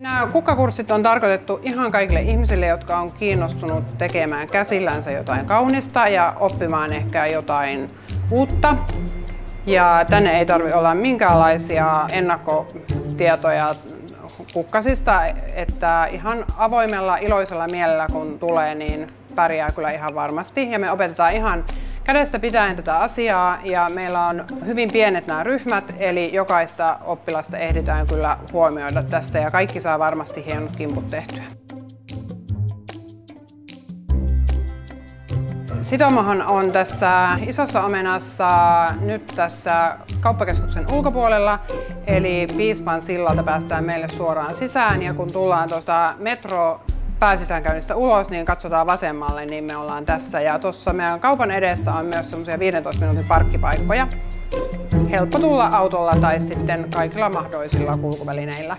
Nämä kukkakurssit on tarkoitettu ihan kaikille ihmisille, jotka on kiinnostunut tekemään käsillänsä jotain kaunista ja oppimaan ehkä jotain uutta. Ja tänne ei tarvi olla minkäänlaisia ennakkotietoja kukkasista, että ihan avoimella iloisella mielellä kun tulee, niin pärjää kyllä ihan varmasti. Ja me opetetaan ihan kädestä pitäen tätä asiaa ja meillä on hyvin pienet nämä ryhmät, eli jokaista oppilasta ehditään kyllä huomioida tässä ja kaikki saa varmasti hienot kimput tehtyä. Sitomahan on tässä isossa omenassa nyt tässä kauppakeskuksen ulkopuolella, eli Piispan sillalta päästään meille suoraan sisään ja kun tullaan tuosta metro pääsisäänkäynnistä ulos, niin katsotaan vasemmalle, niin me ollaan tässä. Ja tuossa meidän kaupan edessä on myös semmoisia 15 minuutin parkkipaikkoja. Helppo tulla autolla tai sitten kaikilla mahdollisilla kulkuvälineillä.